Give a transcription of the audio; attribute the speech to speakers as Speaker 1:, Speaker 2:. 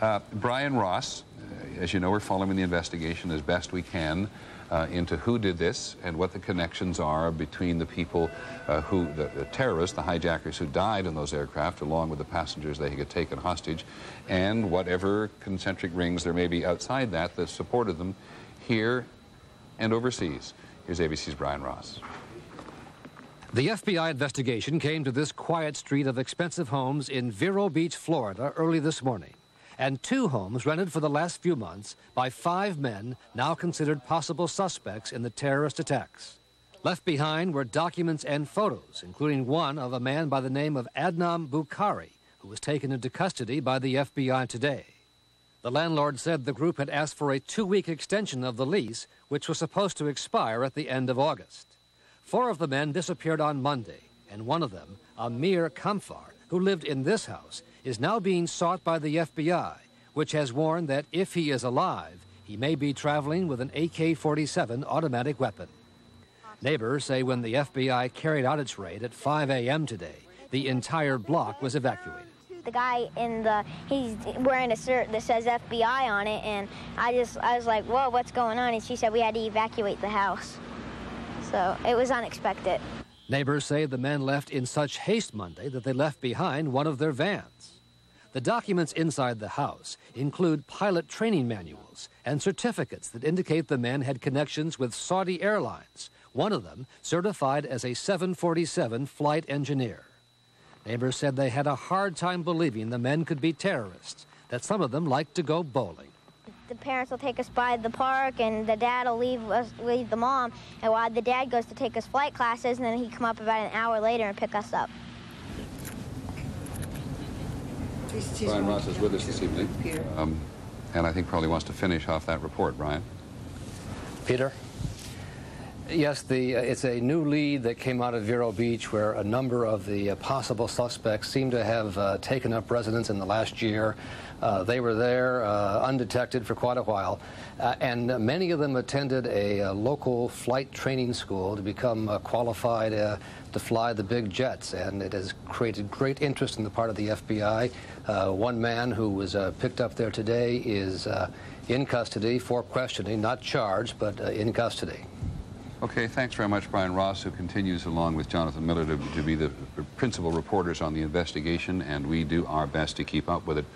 Speaker 1: Uh, Brian Ross, uh, as you know, we're following the investigation as best we can uh, into who did this and what the connections are between the people uh, who, the, the, terrorists, the hijackers who died in those aircraft, along with the passengers they had taken hostage, and whatever concentric rings there may be outside that that supported them here and overseas. Here's ABC's Brian Ross.
Speaker 2: The FBI investigation came to this quiet street of expensive homes in Vero Beach, Florida, early this morning. And two homes rented for the last few months by five men now considered possible suspects in the terrorist attacks. Left behind were documents and photos, including one of a man by the name of Adnan Bukhari, who was taken into custody by the FBI today. The landlord said the group had asked for a two week extension of the lease, which was supposed to expire at the end of August. Four of the men disappeared on Monday, and one of them, Ameer Kamfar, who lived in this house, is now being sought by the FBI, which has warned that if he is alive, he may be traveling with an AK 47 automatic weapon. Neighbors say when the FBI carried out its raid at 5 a.m. today, the entire block was evacuated.
Speaker 3: The guy in the, he's wearing a shirt that says FBI on it, and I just, I was like, whoa, what's going on? And she said we had to evacuate the house. So it was unexpected.
Speaker 2: Neighbors say the men left in such haste Monday that they left behind one of their vans. The documents inside the house include pilot training manuals and certificates that indicate the men had connections with Saudi Airlines, one of them certified as a 747 flight engineer. Neighbors said they had a hard time believing the men could be terrorists, that some of them liked to go bowling
Speaker 3: the parents will take us by the park, and the dad will leave us, leave the mom. And while the dad goes to take his flight classes, and then he come up about an hour later and pick us up.
Speaker 1: Brian Ross is with us this evening, um, and I think probably wants to finish off that report. Brian.
Speaker 2: Peter. Yes, the, uh, it's a new lead that came out of Vero Beach where a number of the uh, possible suspects seem to have uh, taken up residence in the last year. Uh, they were there uh, undetected for quite a while, uh, and many of them attended a, a, local flight training school to become qualified to fly the big jets, and it has created great interest on the part of the FBI. one man who was picked up there today is in custody for questioning, not charged, but in custody.
Speaker 1: Okay, thanks very much, Brian Ross, who continues along with Jonathan Miller to, to be the principal reporters on the investigation, and we do our best to keep up with it.